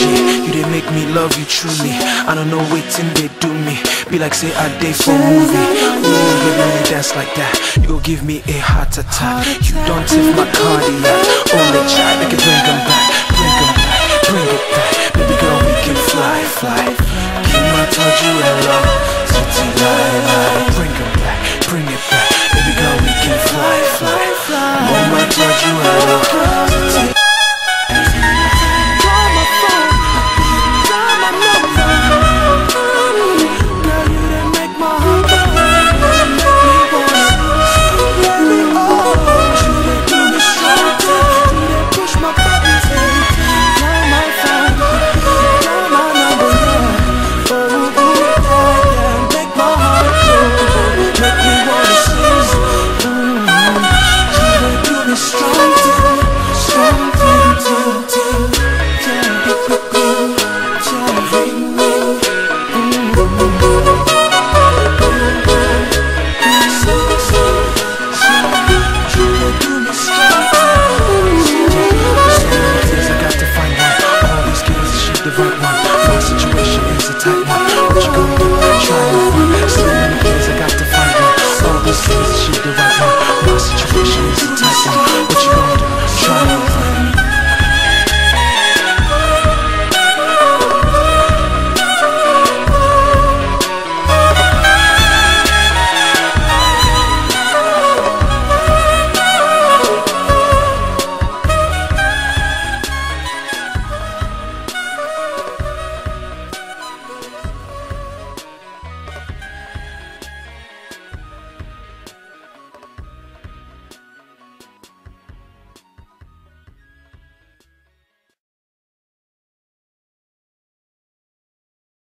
You did make me love you truly. I don't know waiting they do me. Be like say I day for movie. Ooh, baby, you dance like that. You go give me a heart attack. You don't take my cardiac. Only child, make it bring them back, bring them back, bring it back. Baby girl, we can fly, fly. Kima told you hello, city light, Bring them back, bring it back. Baby girl, we can fly, fly. Mama told you hello. work.